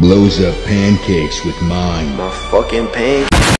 Blows up pancakes with mine. My fucking pancakes.